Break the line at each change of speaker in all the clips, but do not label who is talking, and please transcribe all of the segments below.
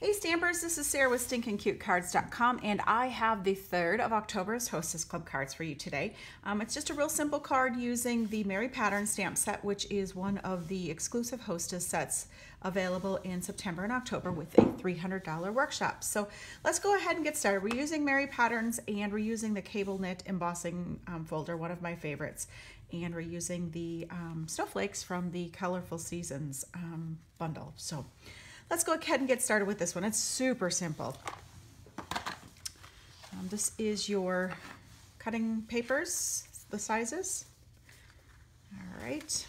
Hey Stampers, this is Sarah with StinkinCuteCards.com and I have the 3rd of October's Hostess Club cards for you today. Um, it's just a real simple card using the Merry Pattern stamp set, which is one of the exclusive Hostess sets available in September and October with a $300 workshop. So let's go ahead and get started. We're using Merry Patterns and we're using the Cable Knit embossing um, folder, one of my favorites. And we're using the um, snowflakes from the Colorful Seasons um, bundle. So Let's go ahead and get started with this one. It's super simple. Um, this is your cutting papers, the sizes. All right.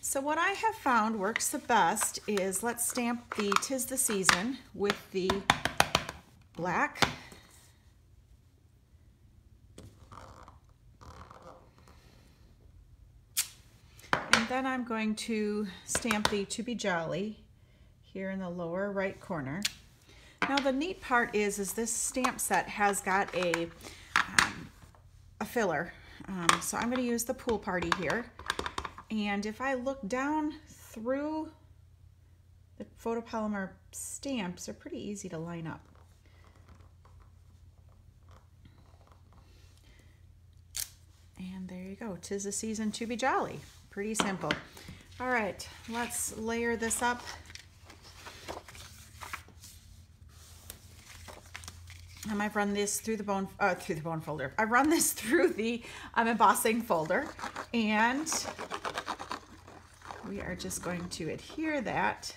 So what I have found works the best is let's stamp the Tis the Season with the black. And then I'm going to stamp the To Be Jolly here in the lower right corner. Now the neat part is, is this stamp set has got a, um, a filler. Um, so I'm gonna use the pool party here. And if I look down through the photopolymer stamps, they're pretty easy to line up. And there you go, tis the season to be jolly. Pretty simple. All right, let's layer this up Um, I've run this through the bone, uh, through the bone folder. I've run this through the um, embossing folder and we are just going to adhere that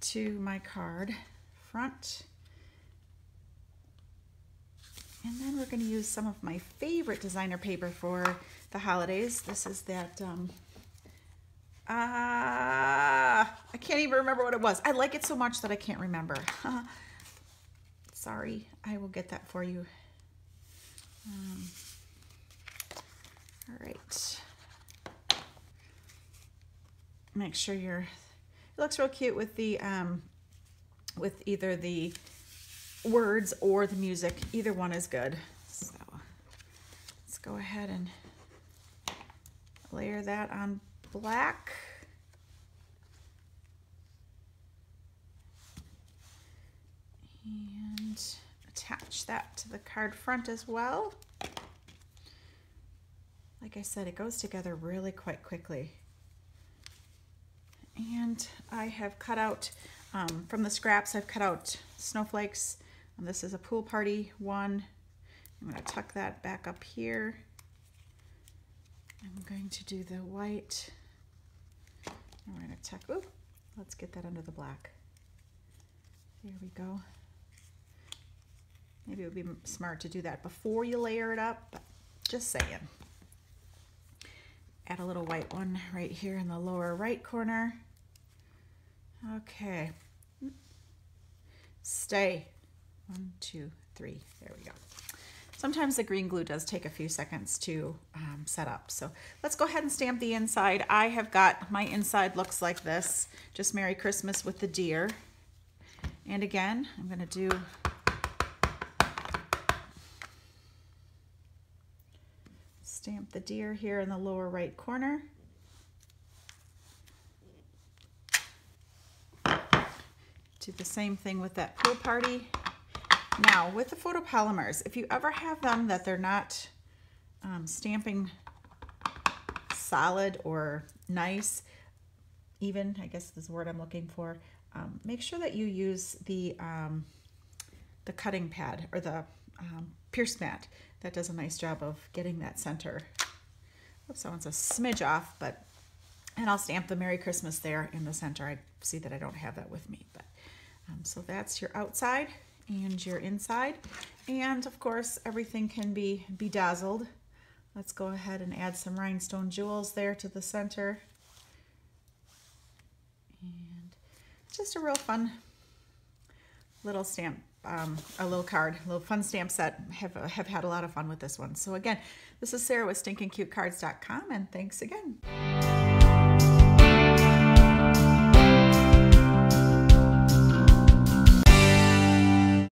to my card front. And then we're going to use some of my favorite designer paper for the holidays. This is that, um, uh, I can't even remember what it was. I like it so much that I can't remember. Sorry, I will get that for you. Um, all right. Make sure you're, it looks real cute with the, um, with either the words or the music. Either one is good. So let's go ahead and layer that on black. Attach that to the card front as well. Like I said, it goes together really quite quickly. And I have cut out, um, from the scraps, I've cut out snowflakes. And this is a pool party one. I'm gonna tuck that back up here. I'm going to do the white. And we're gonna tuck, ooh, let's get that under the black. There we go. Maybe it would be smart to do that before you layer it up, but just saying. Add a little white one right here in the lower right corner. Okay. Stay. One, two, three. There we go. Sometimes the green glue does take a few seconds to um, set up. So let's go ahead and stamp the inside. I have got, my inside looks like this. Just Merry Christmas with the deer. And again, I'm gonna do Stamp the deer here in the lower right corner. Do the same thing with that pool party. Now, with the photopolymers, if you ever have them that they're not um, stamping solid or nice, even, I guess is the word I'm looking for, um, make sure that you use the, um, the cutting pad or the um, pierce mat that does a nice job of getting that center. Oops, that one's a smidge off, but, and I'll stamp the Merry Christmas there in the center. I see that I don't have that with me, but, um, so that's your outside and your inside. And of course, everything can be bedazzled. Let's go ahead and add some rhinestone jewels there to the center. And just a real fun little stamp um, a little card, a little fun stamp set. Have, have had a lot of fun with this one. So again, this is Sarah with StinkinCuteCards.com and thanks again.